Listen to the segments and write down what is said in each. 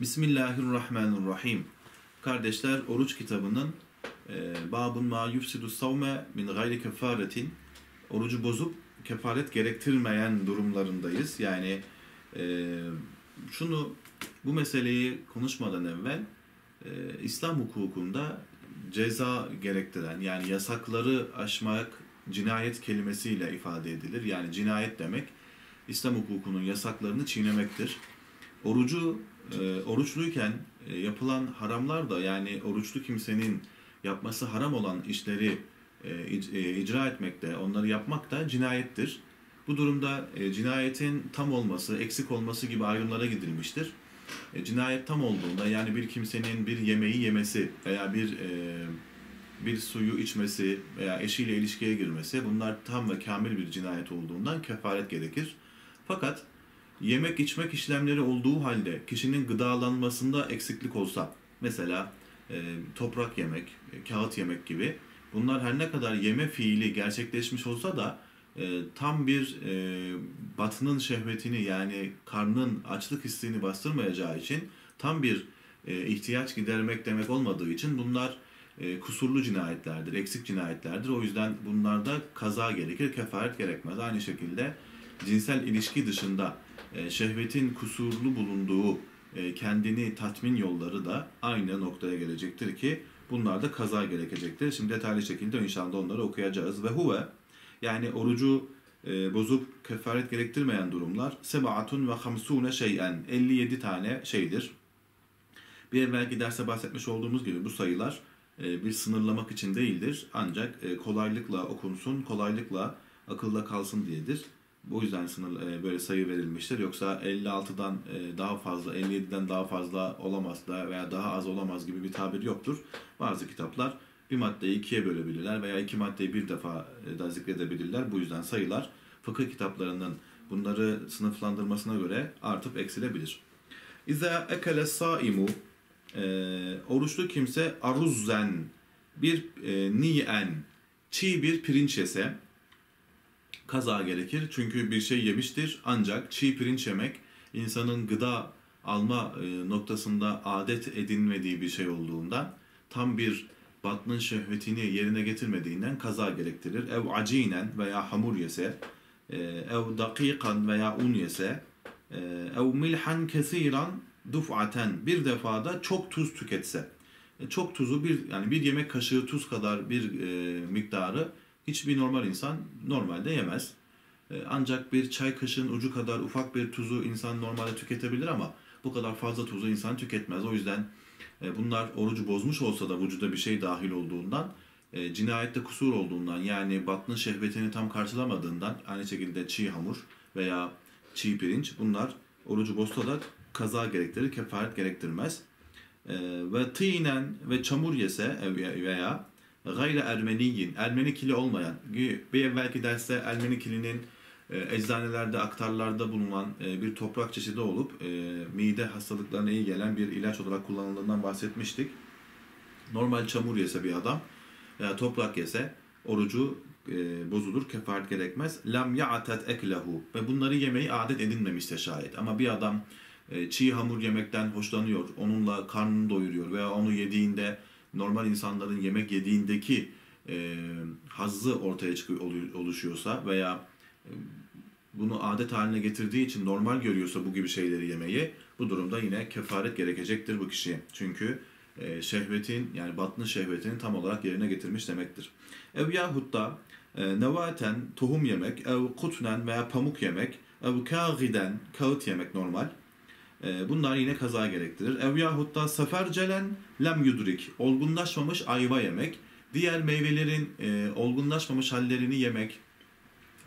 Bismillahirrahmanirrahim. Kardeşler oruç kitabının e, babun ma yufsidu savme min gayri kefaretin orucu bozup kefaret gerektirmeyen durumlarındayız. Yani e, şunu bu meseleyi konuşmadan evvel e, İslam hukukunda ceza gerektiren yani yasakları aşmak cinayet kelimesiyle ifade edilir. Yani cinayet demek İslam hukukunun yasaklarını çiğnemektir. Orucu e, oruçluyken e, yapılan haramlar da yani oruçlu kimsenin yapması haram olan işleri e, e, icra etmekte, onları yapmak da cinayettir. Bu durumda e, cinayetin tam olması, eksik olması gibi ayrımlara gidilmiştir. E, cinayet tam olduğunda yani bir kimsenin bir yemeği yemesi veya bir e, bir suyu içmesi veya eşiyle ilişkiye girmesi bunlar tam ve kamil bir cinayet olduğundan kefaret gerekir. Fakat yemek içmek işlemleri olduğu halde kişinin gıdalanmasında eksiklik olsa mesela e, toprak yemek, e, kağıt yemek gibi bunlar her ne kadar yeme fiili gerçekleşmiş olsa da e, tam bir e, batının şehvetini yani karnın açlık hissini bastırmayacağı için tam bir e, ihtiyaç gidermek demek olmadığı için bunlar e, kusurlu cinayetlerdir, eksik cinayetlerdir. O yüzden bunlarda kaza gerekir, kefaret gerekmez. Aynı şekilde cinsel ilişki dışında şehvetin kusurlu bulunduğu e, kendini tatmin yolları da aynı noktaya gelecektir ki bunlarda kaza gerekecektir. Şimdi detaylı şekilde inşallah onları okuyacağız. Ve huve yani orucu e, bozup kefaret gerektirmeyen durumlar sebaatun ve hamsune şeyen 57 tane şeydir. Bir evvelki derste bahsetmiş olduğumuz gibi bu sayılar e, bir sınırlamak için değildir. Ancak e, kolaylıkla okunsun, kolaylıkla akılda kalsın diyedir. Bu yüzden sınır e, böyle sayı verilmiştir. Yoksa 56'dan e, daha fazla, 57'den daha fazla olamaz da veya daha az olamaz gibi bir tabir yoktur. Bazı kitaplar bir maddeyi ikiye bölebilirler veya iki maddeyi bir defa da zikredebilirler. Bu yüzden sayılar fıkıh kitaplarının bunları sınıflandırmasına göre artıp eksilebilir. İza ekele saimu e, oruçlu kimse aruzzen bir e, niyen çiğ bir pirinç yese kaza gerekir. Çünkü bir şey yemiştir ancak çiğ pirinç yemek insanın gıda alma e, noktasında adet edinmediği bir şey olduğundan tam bir batnın şehvetini yerine getirmediğinden kaza gerektirir. Ev acinen veya hamur yese, e, ev dakikan veya un yese, e, ev milhan kesiran duf'aten bir defada çok tuz tüketse. Çok tuzu bir yani bir yemek kaşığı tuz kadar bir e, miktarı hiçbir normal insan normalde yemez. E, Ancak bir çay kaşığın ucu kadar ufak bir tuzu insan normalde tüketebilir ama bu kadar fazla tuzu insan tüketmez. O yüzden e, bunlar orucu bozmuş olsa da vücuda bir şey dahil olduğundan e, cinayette kusur olduğundan yani batnın şehvetini tam karşılamadığından aynı şekilde çiğ hamur veya çiğ pirinç bunlar orucu bozsa da kaza gerektirir, kefaret gerektirmez. Ve tînen ve çamur yese veya gayre ermeniyin, Ermeni kili olmayan, bir evvelki derste Ermeni kilinin e, eczanelerde, aktarlarda bulunan e, bir toprak çeşidi olup e, mide hastalıklarına iyi gelen bir ilaç olarak kullanıldığından bahsetmiştik. Normal çamur yese bir adam toprak yese orucu bozulur, kefaret gerekmez. Lam ya'tet eklehu ve bunları yemeyi adet edinmemişse şayet. Ama bir adam çiğ hamur yemekten hoşlanıyor, onunla karnını doyuruyor veya onu yediğinde normal insanların yemek yediğindeki e, hazzı ortaya çıkıyor oluşuyorsa veya e, bunu adet haline getirdiği için normal görüyorsa bu gibi şeyleri yemeyi bu durumda yine kefaret gerekecektir bu kişiye. Çünkü e, şehvetin yani batnın şehvetini tam olarak yerine getirmiş demektir. Ev yahut da e, nevaten tohum yemek, ev kutnen veya pamuk yemek, ev kâgiden kağıt yemek normal. E, bunlar yine kaza gerektirir. Ev yahut da sefercelen lem yudrik olgunlaşmamış ayva yemek. Diğer meyvelerin e, olgunlaşmamış hallerini yemek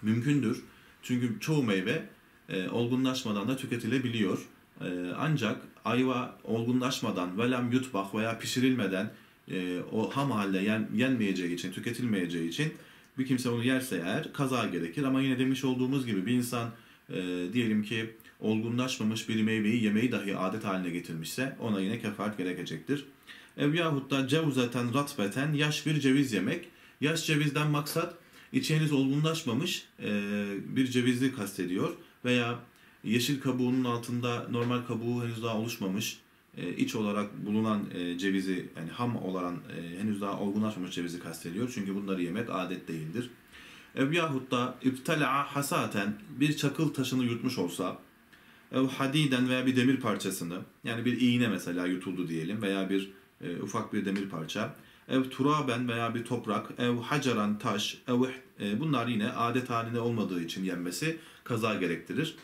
mümkündür. Çünkü çoğu meyve e, olgunlaşmadan da tüketilebiliyor. E, ancak ayva olgunlaşmadan velem yutbak veya pişirilmeden e, o ham halde yen, yenmeyeceği için, tüketilmeyeceği için bir kimse onu yerse eğer kaza gerekir. Ama yine demiş olduğumuz gibi bir insan e, diyelim ki olgunlaşmamış bir meyveyi yemeği dahi adet haline getirmişse ona yine kefaret gerekecektir. Ev yahut da cevzeten ratbeten yaş bir ceviz yemek. Yaş cevizden maksat içi olgunlaşmamış e, bir cevizi kastediyor. Veya yeşil kabuğunun altında normal kabuğu henüz daha oluşmamış e, iç olarak bulunan e, cevizi yani ham olan e, henüz daha olgunlaşmamış cevizi kastediyor. Çünkü bunları yemek adet değildir. Ev yahut da iptala'a hasaten bir çakıl taşını yutmuş olsa ev hadiden veya bir demir parçasını yani bir iğne mesela yutuldu diyelim veya bir e, ufak bir demir parça ev turaben veya bir toprak ev hacaran taş ev e, bunlar yine adet halinde olmadığı için yenmesi kaza gerektirir.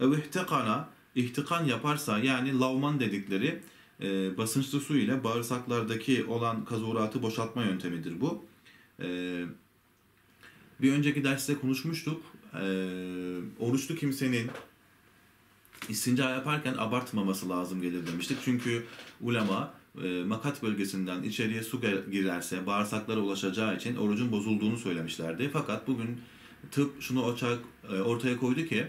Ev ihtikana ihtikan yaparsa yani lavman dedikleri e, basınçlı su ile bağırsaklardaki olan kazuratı boşaltma yöntemidir bu. E, bir önceki derste konuşmuştuk. E, oruçlu kimsenin istinca yaparken abartmaması lazım gelir demiştik. Çünkü ulema e, makat bölgesinden içeriye su girerse bağırsaklara ulaşacağı için orucun bozulduğunu söylemişlerdi. Fakat bugün tıp şunu ortaya, e, ortaya koydu ki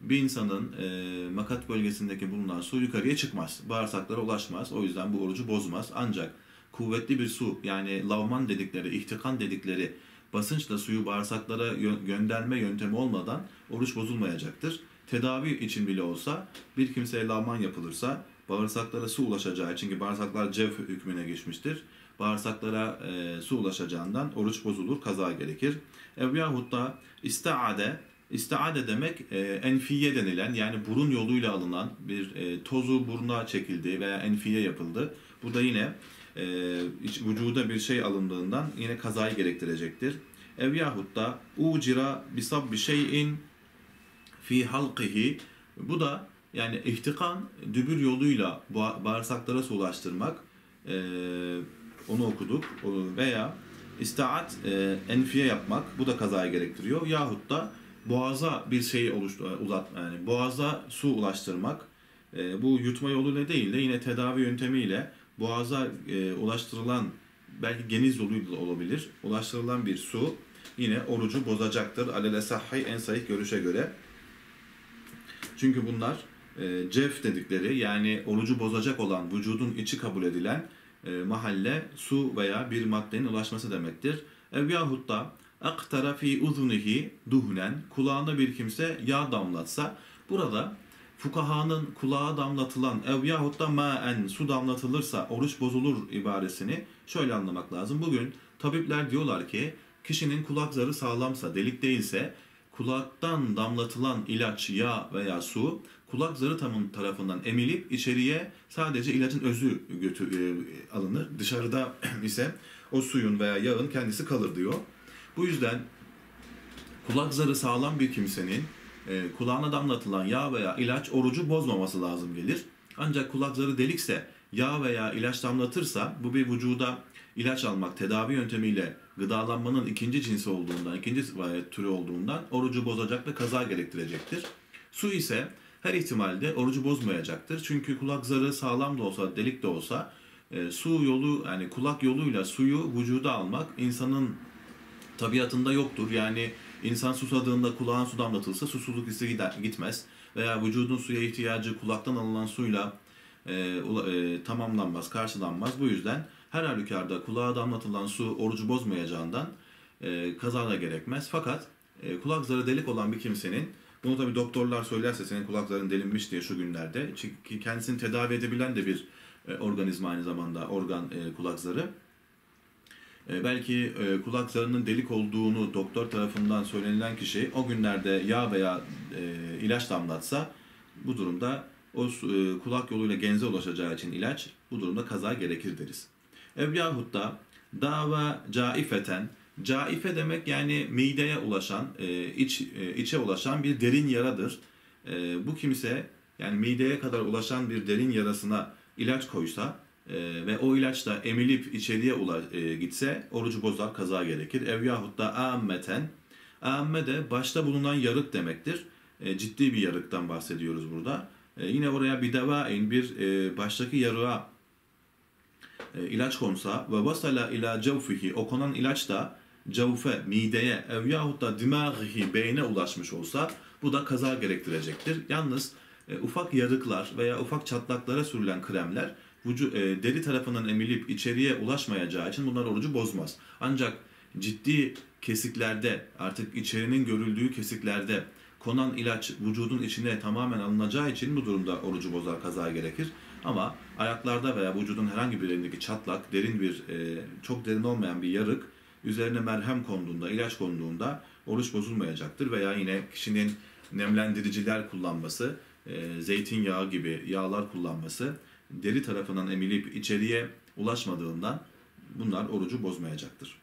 bir insanın e, makat bölgesindeki bulunan su yukarıya çıkmaz. Bağırsaklara ulaşmaz. O yüzden bu orucu bozmaz. Ancak kuvvetli bir su yani lavman dedikleri, ihtikan dedikleri basınçla suyu bağırsaklara gönderme yöntemi olmadan oruç bozulmayacaktır. Tedavi için bile olsa bir kimseye lavman yapılırsa bağırsaklara su ulaşacağı çünkü bağırsaklar cev hükmüne geçmiştir. Bağırsaklara e, su ulaşacağından oruç bozulur, kaza gerekir. Ev yahut da istaade İstiade demek e, enfiye denilen yani burun yoluyla alınan bir e, tozu buruna çekildi veya enfiye yapıldı. Bu da yine e, vücuda bir şey alındığından yine kazayı gerektirecektir. Ev yahut da ucira bisab bir şeyin fi halqihi. Bu da yani ihtikan dübür yoluyla bağırsaklara su ulaştırmak e, onu okuduk. Veya istaat e, enfiye yapmak. Bu da kazayı gerektiriyor. Yahut da boğaza bir şeyi oluştu, e, uzat yani boğaza su ulaştırmak. E, bu yutma yoluyla değil de yine tedavi yöntemiyle boğaza e, ulaştırılan belki geniz yoluyla olabilir. Ulaştırılan bir su yine orucu bozacaktır. Alele sahhi en sahih görüşe göre. Çünkü bunlar e, cef dedikleri yani orucu bozacak olan vücudun içi kabul edilen e, mahalle su veya bir maddenin ulaşması demektir. Ev yahut da aktara fi uzunihi duhnen kulağına bir kimse yağ damlatsa burada fukahanın kulağa damlatılan ev yahut da maen su damlatılırsa oruç bozulur ibaresini şöyle anlamak lazım. Bugün tabipler diyorlar ki kişinin kulak zarı sağlamsa delik değilse kulaktan damlatılan ilaç, yağ veya su kulak zarı tamın tarafından emilip içeriye sadece ilacın özü götür, e, alınır. Dışarıda ise o suyun veya yağın kendisi kalır diyor. Bu yüzden kulak zarı sağlam bir kimsenin e, kulağına damlatılan yağ veya ilaç orucu bozmaması lazım gelir. Ancak kulak zarı delikse yağ veya ilaç damlatırsa bu bir vücuda ilaç almak tedavi yöntemiyle gıdalanmanın ikinci cinsi olduğundan, ikinci türü olduğundan orucu bozacak ve kaza gerektirecektir. Su ise her ihtimalde orucu bozmayacaktır. Çünkü kulak zarı sağlam da olsa, delik de olsa e, su yolu yani kulak yoluyla suyu vücuda almak insanın tabiatında yoktur. Yani insan susadığında kulağın su damlatılsa susuzluk hissi gider, gitmez. Veya vücudun suya ihtiyacı kulaktan alınan suyla e, e, tamamlanmaz, karşılanmaz. Bu yüzden her halükarda kulağa damlatılan su orucu bozmayacağından e, kaza gerekmez. Fakat e, kulak zarı delik olan bir kimsenin bunu tabi doktorlar söylerse senin kulak zarın delinmiş diye şu günlerde. Çünkü kendisini tedavi edebilen de bir e, organizma aynı zamanda organ e, kulak zarı. E, belki e, kulak zarının delik olduğunu doktor tarafından söylenilen kişi o günlerde yağ veya e, ilaç damlatsa bu durumda o kulak yoluyla genze ulaşacağı için ilaç bu durumda kaza gerekir deriz. Ev yahut da dava caifeten Caife demek yani mideye ulaşan, iç içe ulaşan bir derin yaradır. Bu kimse yani mideye kadar ulaşan bir derin yarasına ilaç koysa e, ve o ilaç da emilip içeriye ula, e, gitse orucu bozar, kaza gerekir. Ev yahut da ammeten. Amme de başta bulunan yarık demektir. E, ciddi bir yarıktan bahsediyoruz burada. E, yine oraya bir devain, bir e, baştaki yarığa e, ilaç konsa ve vasala ila cevfihi o konan ilaç da cevfe, mideye ev yahut da dimağihi beyne ulaşmış olsa bu da kaza gerektirecektir. Yalnız e, ufak yarıklar veya ufak çatlaklara sürülen kremler vücu, e, deri tarafından emilip içeriye ulaşmayacağı için bunlar orucu bozmaz. Ancak ciddi kesiklerde artık içerinin görüldüğü kesiklerde konan ilaç vücudun içine tamamen alınacağı için bu durumda orucu bozar kaza gerekir. Ama ayaklarda veya vücudun herhangi bir yerindeki çatlak, derin bir, e, çok derin olmayan bir yarık, üzerine merhem konduğunda, ilaç konduğunda oruç bozulmayacaktır. Veya yine kişinin nemlendiriciler kullanması, e, zeytinyağı gibi yağlar kullanması deri tarafından emilip içeriye ulaşmadığından bunlar orucu bozmayacaktır.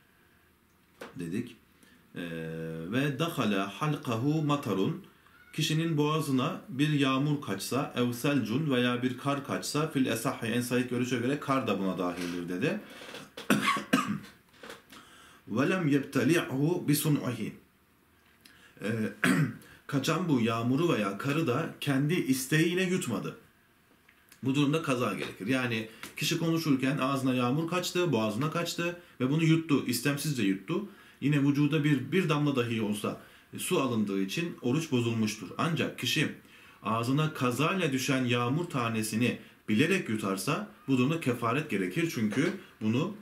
Dedik. E, ve dakhala halkahu matarun kişinin boğazına bir yağmur kaçsa, evselcun veya bir kar kaçsa fil esahhi en sahih görüşe göre kar da buna dahildir dedi. bi sun'ihi. Ee, Kaçan bu yağmuru veya karı da kendi isteğiyle yutmadı. Bu durumda kaza gerekir. Yani kişi konuşurken ağzına yağmur kaçtı, boğazına kaçtı ve bunu yuttu, istemsizce yuttu. Yine vücuda bir, bir damla dahi olsa su alındığı için oruç bozulmuştur. Ancak kişi ağzına kazayla düşen yağmur tanesini bilerek yutarsa bu durumda kefaret gerekir. Çünkü bunu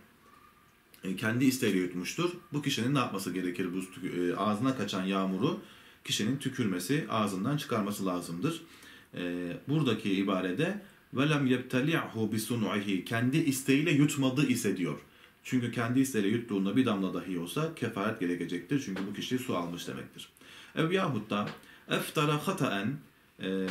e, kendi isteğiyle yutmuştur. Bu kişinin ne yapması gerekir? Bu e, ağzına kaçan yağmuru kişinin tükürmesi, ağzından çıkarması lazımdır. E, buradaki ibarede velem yebtali'hu bisunu'ihi kendi isteğiyle yutmadı ise diyor. Çünkü kendi isteğiyle yuttuğunda bir damla dahi olsa kefaret gerekecektir. Çünkü bu kişi su almış demektir. Ev yahut da eftara hataen e,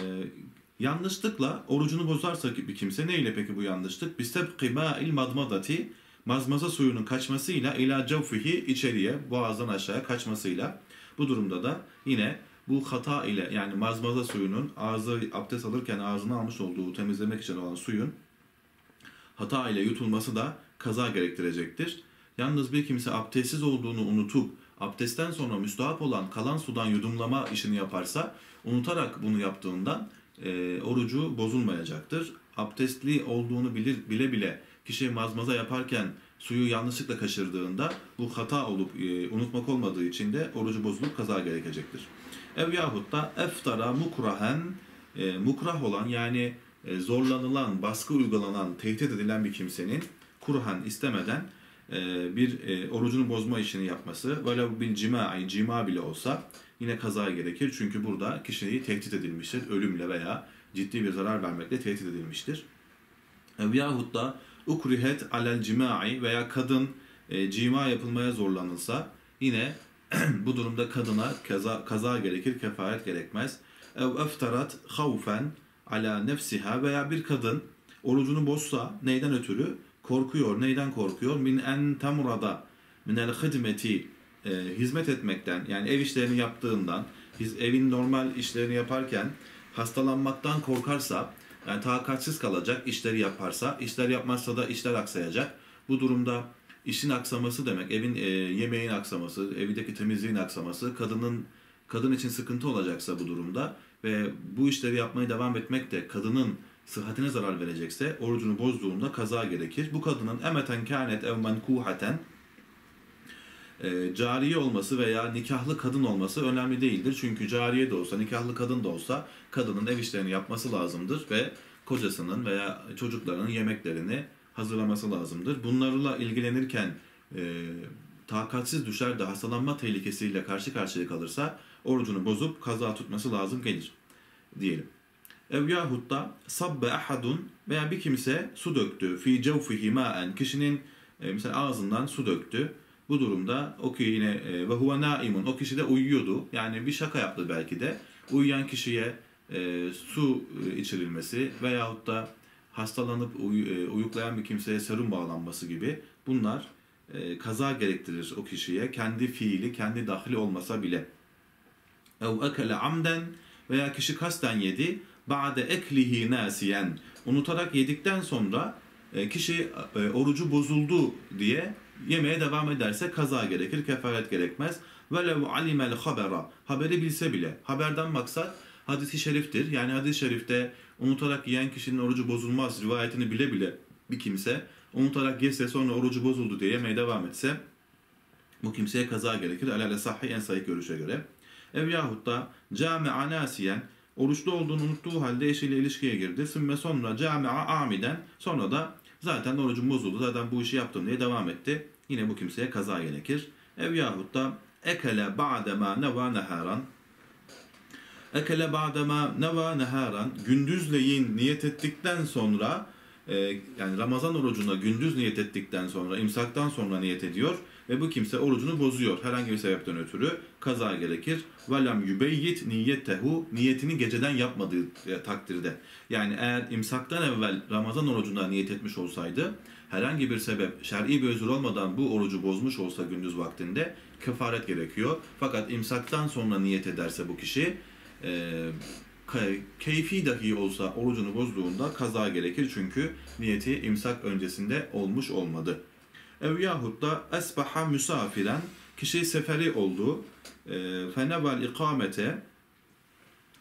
yanlışlıkla orucunu bozarsa bir kimse neyle peki bu yanlışlık? Bisebqi ma'il madmadati mazmaza suyunun kaçmasıyla ila cevfihi içeriye boğazdan aşağıya kaçmasıyla bu durumda da yine bu hata ile yani mazmaza suyunun ağzı abdest alırken ağzına almış olduğu temizlemek için olan suyun hata ile yutulması da kaza gerektirecektir. Yalnız bir kimse abdestsiz olduğunu unutup abdestten sonra müstahap olan kalan sudan yudumlama işini yaparsa unutarak bunu yaptığından e, orucu bozulmayacaktır. Abdestli olduğunu bilir, bile bile kişi mazmaza yaparken suyu yanlışlıkla kaçırdığında bu hata olup e, unutmak olmadığı için de orucu bozulup kaza gerekecektir. Ev yahut da eftara mukrahen e, mukrah olan yani e, zorlanılan, baskı uygulanan, tehdit edilen bir kimsenin kurhan istemeden e, bir e, orucunu bozma işini yapması böyle bir cima, cima bile olsa yine kaza gerekir. Çünkü burada kişiyi tehdit edilmiştir. Ölümle veya ciddi bir zarar vermekle tehdit edilmiştir. Ev yahut da ukrihet alel cimai veya kadın e, cima yapılmaya zorlanılsa yine bu durumda kadına kaza, kaza gerekir, kefaret gerekmez. Ev eftarat havfen ala nefsiha veya bir kadın orucunu bozsa neyden ötürü? Korkuyor. Neyden korkuyor? Min en temurada minel hidmeti e, hizmet etmekten yani ev işlerini yaptığından his, evin normal işlerini yaparken hastalanmaktan korkarsa yani takatsiz kalacak işleri yaparsa, işler yapmazsa da işler aksayacak. Bu durumda işin aksaması demek, evin e, yemeğin aksaması, evdeki temizliğin aksaması, kadının kadın için sıkıntı olacaksa bu durumda ve bu işleri yapmaya devam etmek de kadının sıhhatine zarar verecekse orucunu bozduğunda kaza gerekir. Bu kadının emeten kânet ev menkuhaten e, cariye olması veya nikahlı kadın olması önemli değildir. Çünkü cariye de olsa, nikahlı kadın da olsa kadının ev işlerini yapması lazımdır ve kocasının veya çocuklarının yemeklerini hazırlaması lazımdır. Bunlarla ilgilenirken e, takatsiz düşer de hastalanma tehlikesiyle karşı karşıya kalırsa orucunu bozup kaza tutması lazım gelir diyelim. Ev yahut da sabbe ahadun veya bir kimse su döktü fi cevfihi ma'en kişinin e, mesela ağzından su döktü bu durumda o ki yine e, ve huve naimun o kişi de uyuyordu. Yani bir şaka yaptı belki de. Uyuyan kişiye e, su e, içirilmesi veyahut da hastalanıp uy, e, uyuklayan bir kimseye serum bağlanması gibi bunlar e, kaza gerektirir o kişiye. Kendi fiili, kendi dahli olmasa bile. Ev ekele amden veya kişi kasten yedi. Ba'de eklihi nasiyen. Unutarak yedikten sonra e, kişi e, orucu bozuldu diye yemeye devam ederse kaza gerekir, kefaret gerekmez. Velev alimel habera. Haberi bilse bile. Haberden maksat hadis-i şeriftir. Yani hadis-i şerifte unutarak yiyen kişinin orucu bozulmaz rivayetini bile bile bir kimse unutarak yese sonra orucu bozuldu diye yemeye devam etse bu kimseye kaza gerekir. Alale sahih en sahih görüşe göre. Ev yahut da cami'a nasiyen oruçlu olduğunu unuttuğu halde eşiyle ilişkiye girdi. Sümme sonra cami'a amiden sonra da zaten orucum bozuldu zaten bu işi yaptım diye devam etti. Yine bu kimseye kaza gerekir. Ev yahut da ekele ba'de ma neva neharan Ekele ba'dema neva neharan gündüzleyin niyet ettikten sonra e, yani Ramazan orucuna gündüz niyet ettikten sonra imsaktan sonra niyet ediyor ve bu kimse orucunu bozuyor. Herhangi bir sebepten ötürü kaza gerekir. Velem yubeyyit niyettehu niyetini geceden yapmadığı e, takdirde. Yani eğer imsaktan evvel Ramazan orucuna niyet etmiş olsaydı herhangi bir sebep şer'i bir özür olmadan bu orucu bozmuş olsa gündüz vaktinde kefaret gerekiyor. Fakat imsaktan sonra niyet ederse bu kişi e, keyfi dahi olsa orucunu bozduğunda kaza gerekir çünkü niyeti imsak öncesinde olmuş olmadı. Ev yahut da esbaha müsafiren kişi seferi oldu. E, fenevel ikamete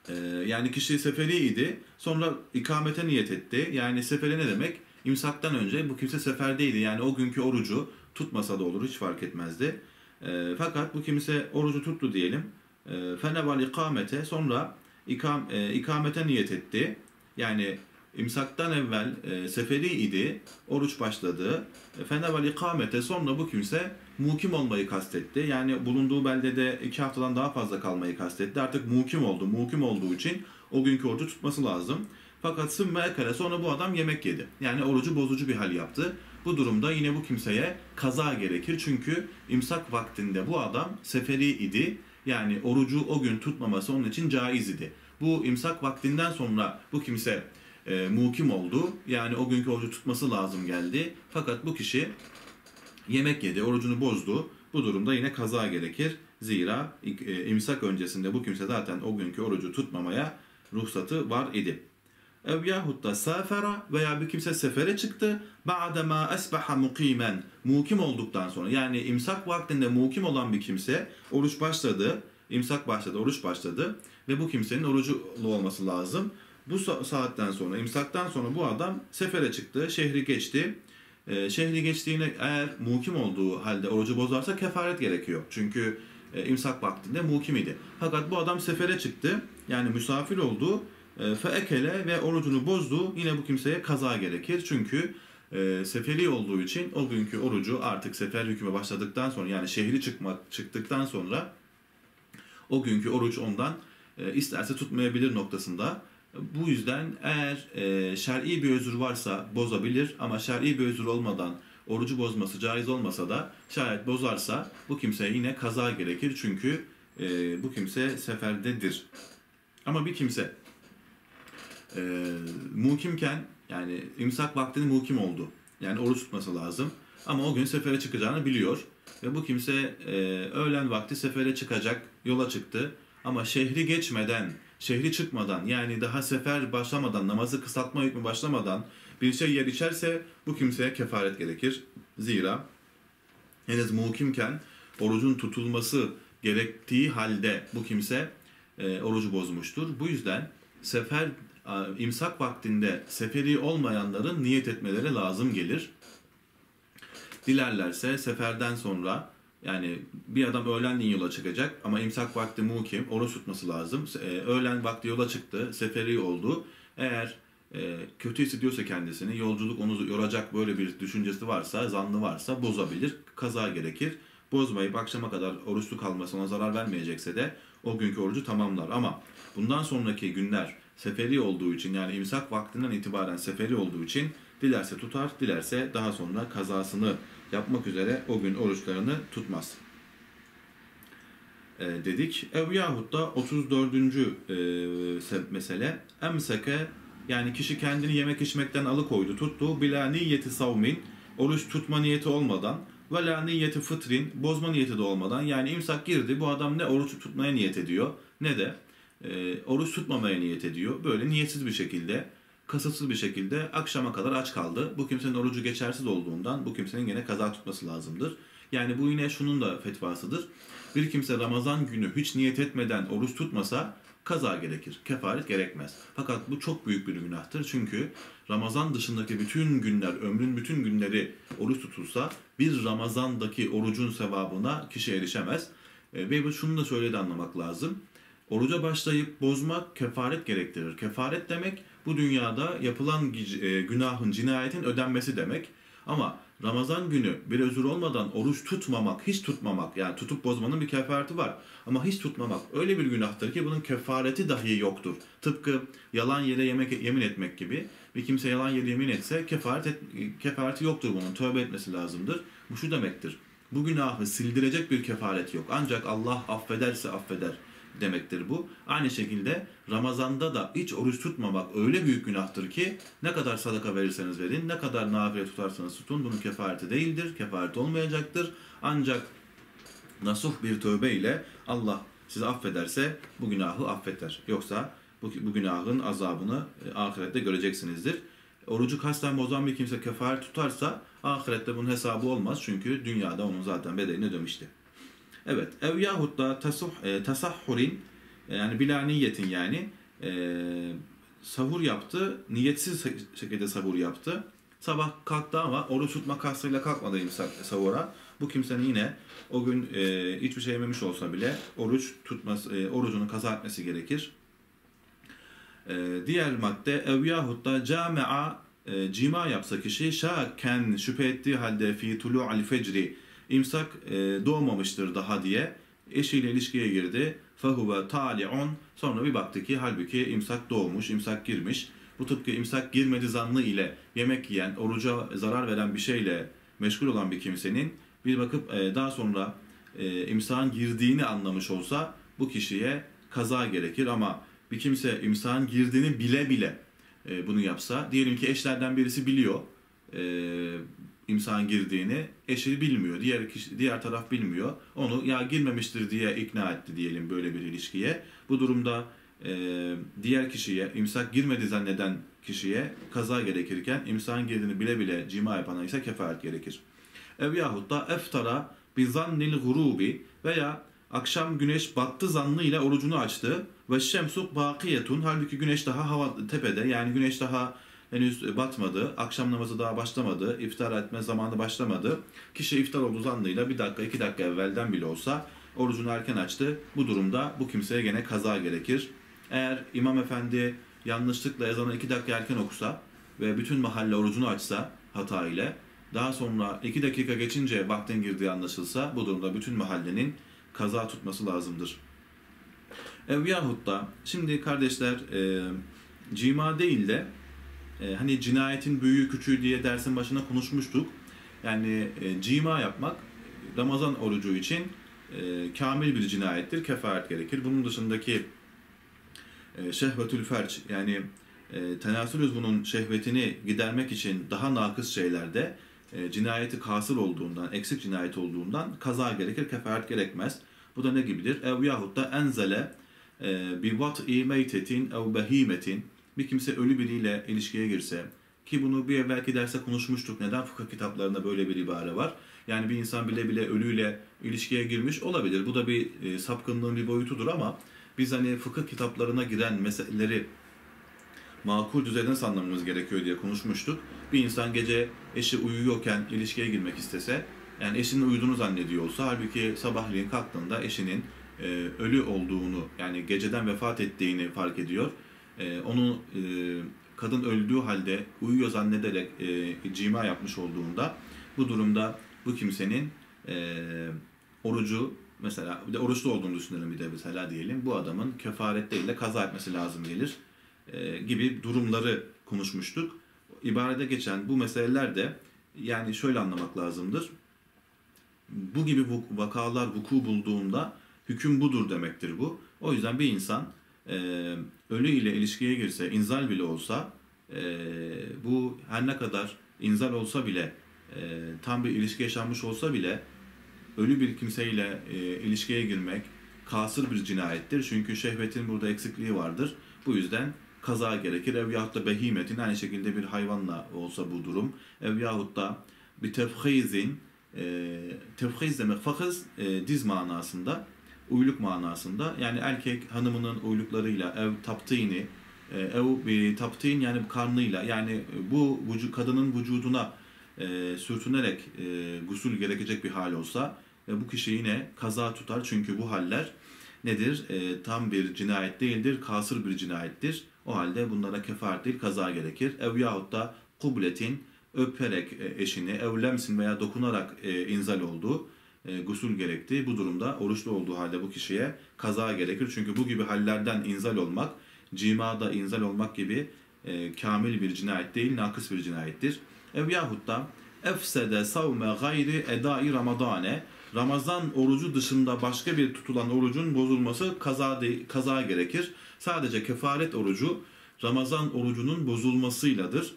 e, yani kişi seferi idi. Sonra ikamete niyet etti. Yani seferi ne demek? İmsaktan önce bu kimse seferdeydi. Yani o günkü orucu tutmasa da olur hiç fark etmezdi. E, fakat bu kimse orucu tuttu diyelim. E, fenevel ikamete sonra ikam, e, ikamete niyet etti. Yani imsaktan evvel e, seferi idi, oruç başladı. E, Fenevel ikamete sonra bu kimse mukim olmayı kastetti. Yani bulunduğu beldede iki haftadan daha fazla kalmayı kastetti. Artık mukim oldu. Mukim olduğu için o günkü orucu tutması lazım. Fakat sümme ekale sonra bu adam yemek yedi. Yani orucu bozucu bir hal yaptı. Bu durumda yine bu kimseye kaza gerekir. Çünkü imsak vaktinde bu adam seferi idi. Yani orucu o gün tutmaması onun için caiz idi. Bu imsak vaktinden sonra bu kimse e, mukim oldu. Yani o günkü orucu tutması lazım geldi. Fakat bu kişi yemek yedi, orucunu bozdu. Bu durumda yine kaza gerekir. Zira e, imsak öncesinde bu kimse zaten o günkü orucu tutmamaya ruhsatı var idi. Ev yahut da safera veya bir kimse sefere çıktı. Ba'dema esbaha mukimen. Mukim olduktan sonra yani imsak vaktinde mukim olan bir kimse oruç başladı. imsak başladı, oruç başladı ve bu kimsenin orucu olması lazım. Bu saatten sonra, imsaktan sonra bu adam sefere çıktı, şehri geçti. E, şehri geçtiğine eğer mukim olduğu halde orucu bozarsa kefaret gerekiyor. Çünkü e, imsak vaktinde mukim idi. Fakat bu adam sefere çıktı, yani misafir oldu. E, feekele ve orucunu bozdu. Yine bu kimseye kaza gerekir. Çünkü e, seferi olduğu için o günkü orucu artık sefer hüküme başladıktan sonra yani şehri çıkmak çıktıktan sonra o günkü oruç ondan e, isterse tutmayabilir noktasında. Bu yüzden eğer e, şer'i bir özür varsa bozabilir ama şer'i bir özür olmadan orucu bozması caiz olmasa da şayet bozarsa bu kimseye yine kaza gerekir çünkü e, bu kimse seferdedir. Ama bir kimse e, muhkimken yani imsak vaktini muhkim oldu. Yani oruç tutması lazım. Ama o gün sefere çıkacağını biliyor. Ve bu kimse e, öğlen vakti sefere çıkacak, yola çıktı. Ama şehri geçmeden, şehri çıkmadan yani daha sefer başlamadan, namazı kısaltma hükmü başlamadan bir şey yer içerse bu kimseye kefaret gerekir. Zira henüz muhkimken orucun tutulması gerektiği halde bu kimse e, orucu bozmuştur. Bu yüzden sefer imsak vaktinde seferi olmayanların niyet etmeleri lazım gelir. Dilerlerse seferden sonra yani bir adam öğlenleyin yola çıkacak ama imsak vakti mukim, oruç tutması lazım. E, öğlen vakti yola çıktı, seferi oldu. Eğer e, kötü hissediyorsa kendisini, yolculuk onu yoracak böyle bir düşüncesi varsa, zanlı varsa bozabilir, kaza gerekir. Bozmayıp akşama kadar oruçlu kalması ona zarar vermeyecekse de o günkü orucu tamamlar. Ama bundan sonraki günler seferi olduğu için yani imsak vaktinden itibaren seferi olduğu için dilerse tutar, dilerse daha sonra kazasını yapmak üzere o gün oruçlarını tutmaz. E, dedik. Ev yahut da 34. E, mesele emseke yani kişi kendini yemek içmekten alıkoydu, tuttu. Bila niyeti savmin, oruç tutma niyeti olmadan ve la niyeti fıtrin, bozma niyeti de olmadan. Yani imsak girdi, bu adam ne oruç tutmaya niyet ediyor ne de e, oruç tutmamaya niyet ediyor. Böyle niyetsiz bir şekilde, kasıtsız bir şekilde akşama kadar aç kaldı. Bu kimsenin orucu geçersiz olduğundan bu kimsenin yine kaza tutması lazımdır. Yani bu yine şunun da fetvasıdır. Bir kimse Ramazan günü hiç niyet etmeden oruç tutmasa kaza gerekir. Kefaret gerekmez. Fakat bu çok büyük bir günahtır. Çünkü Ramazan dışındaki bütün günler, ömrün bütün günleri oruç tutulsa bir Ramazandaki orucun sevabına kişi erişemez. E, ve şunu da şöyle de anlamak lazım. Oruca başlayıp bozmak kefaret gerektirir. Kefaret demek bu dünyada yapılan e, günahın, cinayetin ödenmesi demek. Ama Ramazan günü bir özür olmadan oruç tutmamak, hiç tutmamak yani tutup bozmanın bir kefareti var. Ama hiç tutmamak öyle bir günahtır ki bunun kefareti dahi yoktur. Tıpkı yalan yere yemek, yemin etmek gibi. Bir kimse yalan yere yemin etse kefaret et, kefareti yoktur bunun. Tövbe etmesi lazımdır. Bu şu demektir. Bu günahı sildirecek bir kefaret yok. Ancak Allah affederse affeder demektir bu. Aynı şekilde Ramazan'da da hiç oruç tutmamak öyle büyük günahtır ki ne kadar sadaka verirseniz verin, ne kadar nafile tutarsanız tutun bunun kefareti değildir, kefareti olmayacaktır. Ancak nasuh bir tövbe ile Allah sizi affederse bu günahı affeder. Yoksa bu, bu günahın azabını e, ahirette göreceksinizdir. Orucu kasten bozan bir kimse kefaret tutarsa ahirette bunun hesabı olmaz. Çünkü dünyada onun zaten bedelini ödemişti. Evet. Ev yahut da tasuh, e, tasahhurin e, yani bila niyetin yani e, sahur yaptı. Niyetsiz şekilde sahur yaptı. Sabah kalktı ama oruç tutma kastıyla kalkmadı sahura. Bu kimsenin yine o gün e, hiçbir şey yememiş olsa bile oruç tutması, e, orucunu kaza etmesi gerekir. E, diğer madde ev yahut da camia e, cima yapsa kişi şaken şüphe ettiği halde fi tulu'al fecri imsak e, doğmamıştır daha diye eşiyle ilişkiye girdi. Fahuve tali'un sonra bir baktı ki halbuki imsak doğmuş, imsak girmiş. Bu tıpkı imsak girmedi zannı ile yemek yiyen, oruca zarar veren bir şeyle meşgul olan bir kimsenin bir bakıp e, daha sonra e, imsağın girdiğini anlamış olsa bu kişiye kaza gerekir ama bir kimse imsağın girdiğini bile bile e, bunu yapsa diyelim ki eşlerden birisi biliyor e, imsağın girdiğini eşi bilmiyor. Diğer kişi, diğer taraf bilmiyor. Onu ya girmemiştir diye ikna etti diyelim böyle bir ilişkiye. Bu durumda e, diğer kişiye imsak girmedi zanneden kişiye kaza gerekirken imsağın girdiğini bile bile cima yapana ise kefaret gerekir. Ev yahut da eftara bi zannil gurubi veya akşam güneş battı zannıyla orucunu açtı ve şemsuk bakiyetun halbuki güneş daha hava tepede yani güneş daha henüz batmadı. Akşam namazı daha başlamadı. iftar etme zamanı başlamadı. Kişi iftar olduğu zannıyla bir dakika iki dakika evvelden bile olsa orucunu erken açtı. Bu durumda bu kimseye gene kaza gerekir. Eğer imam efendi yanlışlıkla ezanı iki dakika erken okusa ve bütün mahalle orucunu açsa hata ile daha sonra iki dakika geçince vaktin girdiği anlaşılsa bu durumda bütün mahallenin kaza tutması lazımdır. Ev yahut da şimdi kardeşler e, cima değil de e, hani cinayetin büyüğü küçüğü diye dersin başına konuşmuştuk. Yani e, cima yapmak Ramazan orucu için e, kamil bir cinayettir, kefaret gerekir. Bunun dışındaki e, şehvetül ferç yani e, tenasül bunun şehvetini gidermek için daha nakıs şeylerde e, cinayeti kasır olduğundan, eksik cinayet olduğundan kaza gerekir, kefaret gerekmez. Bu da ne gibidir? Ev yahut da enzele e, bi vat'i meytetin ev behimetin bir kimse ölü biriyle ilişkiye girse ki bunu bir evvelki derste konuşmuştuk. Neden fıkıh kitaplarında böyle bir ibare var? Yani bir insan bile bile ölüyle ilişkiye girmiş olabilir. Bu da bir e, sapkınlığın bir boyutudur ama biz hani fıkıh kitaplarına giren meseleleri makul düzeyden anlamamız gerekiyor diye konuşmuştuk. Bir insan gece eşi uyuyorken ilişkiye girmek istese, yani eşinin uyuduğunu zannediyor olsa, halbuki sabahleyin kalktığında eşinin e, ölü olduğunu, yani geceden vefat ettiğini fark ediyor e, onu e, kadın öldüğü halde uyuyor zannederek e, cima yapmış olduğunda bu durumda bu kimsenin e, orucu mesela bir de oruçlu olduğunu düşünelim bir de mesela diyelim bu adamın kefaret değil de kaza etmesi lazım gelir e, gibi durumları konuşmuştuk. İbarede geçen bu meseleler de yani şöyle anlamak lazımdır. Bu gibi vakalar vuku bulduğunda hüküm budur demektir bu. O yüzden bir insan e, ölü ile ilişkiye girse, inzal bile olsa e, bu her ne kadar inzal olsa bile e, tam bir ilişki yaşanmış olsa bile ölü bir kimseyle e, ilişkiye girmek kasır bir cinayettir. Çünkü şehvetin burada eksikliği vardır. Bu yüzden kaza gerekir. Ev yahut da behimetin aynı şekilde bir hayvanla olsa bu durum. Ev yahut da bir tefhizin e, tefhiz demek fakız e, diz manasında uyluk manasında. Yani erkek hanımının uyluklarıyla ev taptığını, e, ev taptığın yani karnıyla yani bu vücut, kadının vücuduna e, sürtünerek e, gusül gerekecek bir hal olsa e, bu kişi yine kaza tutar. Çünkü bu haller nedir? E, tam bir cinayet değildir, kasır bir cinayettir. O halde bunlara kefaret değil, kaza gerekir. Ev yahut da kubletin öperek e, eşini, evlemsin veya dokunarak e, inzal oldu, e, gusül gerekti. Bu durumda oruçlu olduğu halde bu kişiye kaza gerekir. Çünkü bu gibi hallerden inzal olmak, cimada inzal olmak gibi e, kamil bir cinayet değil, nakıs bir cinayettir. Ev yahut da efsede savme gayri edai ramadane Ramazan orucu dışında başka bir tutulan orucun bozulması kaza, de, kaza gerekir. Sadece kefaret orucu Ramazan orucunun bozulmasıyladır.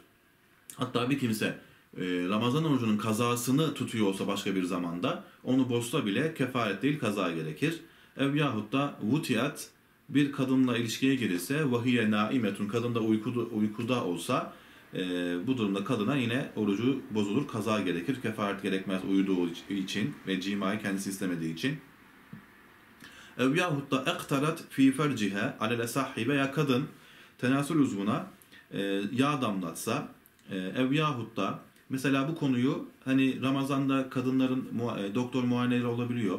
Hatta bir kimse Ramazan orucunun kazasını tutuyor olsa başka bir zamanda onu bozsa bile kefaret değil kaza gerekir. Ev yahut da vutiyat bir kadınla ilişkiye girirse vahiye naimetun kadın da uykuda, uykuda olsa e, bu durumda kadına yine orucu bozulur kaza gerekir. Kefaret gerekmez uyuduğu için ve cimayı kendisi istemediği için. Ev yahut da ektarat fi fercihe alele sahi veya kadın tenasül uzvuna e, yağ damlatsa e, ev yahut da mesela bu konuyu hani Ramazan'da kadınların e, doktor muayeneleri olabiliyor.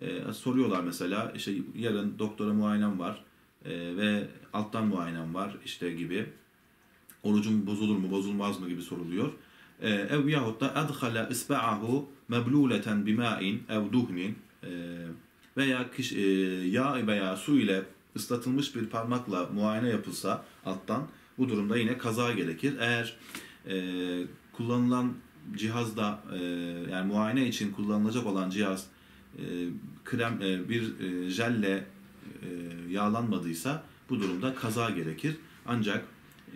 E, soruyorlar mesela işte yarın doktora muayenem var e, ve alttan muayenem var işte gibi. Orucum bozulur mu bozulmaz mı gibi soruluyor. E, ev yahut da adhala isba'ahu mebluleten bima'in ev duhnin e, veya kişi, e, yağ veya su ile ıslatılmış bir parmakla muayene yapılsa alttan bu durumda yine kaza gerekir. Eğer e, kullanılan cihazda e, yani muayene için kullanılacak olan cihaz e, krem e, bir e, jelle e, yağlanmadıysa bu durumda kaza gerekir. Ancak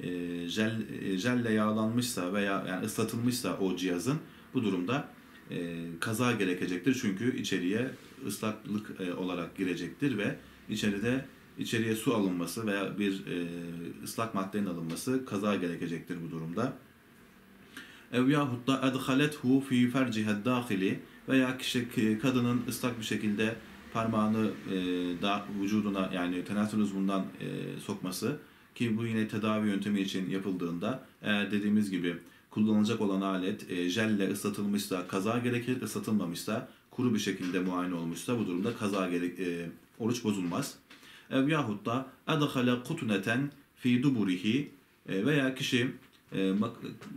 e, jel, e, jelle yağlanmışsa veya yani ıslatılmışsa o cihazın bu durumda e, kaza gerekecektir. Çünkü içeriye ıslaklık e, olarak girecektir ve içeride içeriye su alınması veya bir e, ıslak maddenin alınması kaza gerekecektir bu durumda. Ev yahut da edhalethu fi fercihed dahili veya kişi kadının ıslak bir şekilde parmağını e, da vücuduna yani tenasül uzvundan e, sokması ki bu yine tedavi yöntemi için yapıldığında eğer dediğimiz gibi kullanılacak olan alet e, jelle ıslatılmışsa kaza gerekir, ıslatılmamışsa kuru bir şekilde muayene olmuşsa bu durumda kaza gerek, e, oruç bozulmaz. Ev yahut da edhale kutuneten fi duburihi e, veya kişi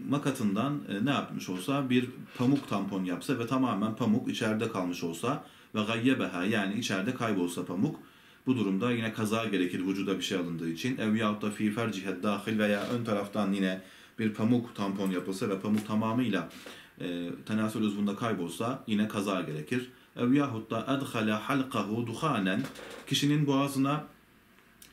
makatından e, ne yapmış olsa bir pamuk tampon yapsa ve tamamen pamuk içeride kalmış olsa ve gayyebeha yani içeride kaybolsa pamuk bu durumda yine kaza gerekir vücuda bir şey alındığı için. Ev yahut da fi fercihed dahil veya ön taraftan yine bir pamuk tampon yapılsa ve pamuk tamamıyla e, tenasül uzvunda kaybolsa yine kaza gerekir. Ev yahut da edhale halkahu duhanen kişinin boğazına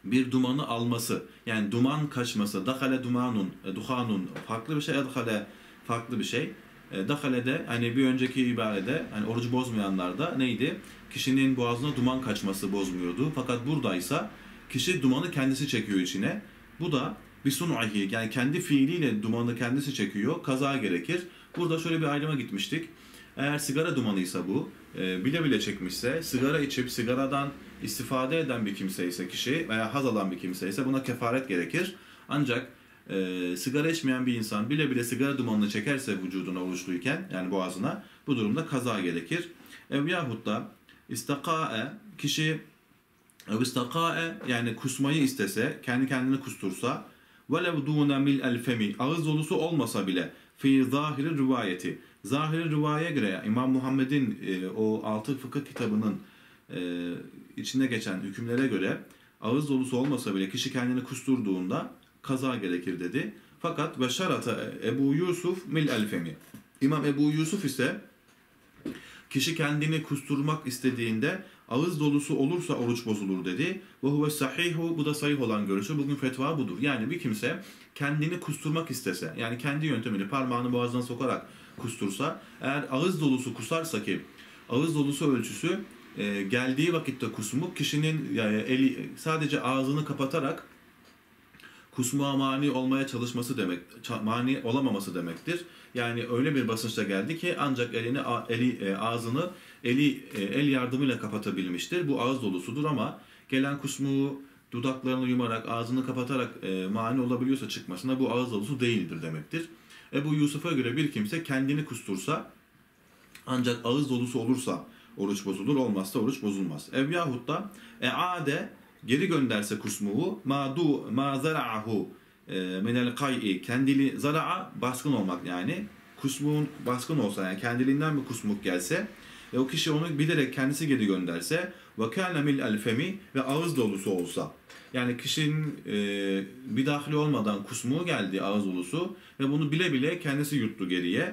bir dumanı alması yani duman kaçması dahale dumanun e, duhanun farklı bir şey edhale farklı bir şey e, Dahale'de hani bir önceki ibarede hani orucu bozmayanlarda neydi? Kişinin boğazına duman kaçması bozmuyordu. Fakat buradaysa kişi dumanı kendisi çekiyor içine. Bu da bir sun'ahi yani kendi fiiliyle dumanı kendisi çekiyor. Kaza gerekir. Burada şöyle bir ayrıma gitmiştik. Eğer sigara dumanıysa bu, e, bile bile çekmişse, sigara içip sigaradan istifade eden bir kimse ise kişi veya haz alan bir kimse ise buna kefaret gerekir. Ancak e, sigara içmeyen bir insan bile bile sigara dumanını çekerse vücuduna oruçluyken yani boğazına bu durumda kaza gerekir. Ev yahut da istakae kişi ev istakae yani kusmayı istese kendi kendini kustursa velev dûne mil el femi ağız dolusu olmasa bile fi zahiri rivayeti zahiri rivayeye göre İmam Muhammed'in e, o altı fıkıh kitabının e, içinde geçen hükümlere göre ağız dolusu olmasa bile kişi kendini kusturduğunda kaza gerekir dedi. Fakat ve şarata Ebu Yusuf mil elfemi. İmam Ebu Yusuf ise kişi kendini kusturmak istediğinde ağız dolusu olursa oruç bozulur dedi. Ve huve sahihu bu da sahih olan görüşü. Bugün fetva budur. Yani bir kimse kendini kusturmak istese yani kendi yöntemini parmağını boğazına sokarak kustursa eğer ağız dolusu kusarsa ki ağız dolusu ölçüsü e, geldiği vakitte kusmuk kişinin yani eli sadece ağzını kapatarak kusmuğa mani olmaya çalışması demek, mani olamaması demektir. Yani öyle bir basınçta geldi ki ancak elini eli e, ağzını eli e, el yardımıyla kapatabilmiştir. Bu ağız dolusudur ama gelen kusmuğu dudaklarını yumarak, ağzını kapatarak e, mani olabiliyorsa çıkmasına bu ağız dolusu değildir demektir. Ebu Yusuf'a göre bir kimse kendini kustursa ancak ağız dolusu olursa oruç bozulur, olmazsa oruç bozulmaz. Ev yahut da eade geri gönderse kusmuğu madu ma zara'ahu e, minel kay'i kendili zara'a baskın olmak yani. Kusmuğun baskın olsa yani kendiliğinden bir kusmuk gelse ve o kişi onu bilerek kendisi geri gönderse ve kana mil elfemi ve ağız dolusu olsa. Yani kişinin e, bir dahili olmadan kusmuğu geldi ağız dolusu ve bunu bile bile kendisi yuttu geriye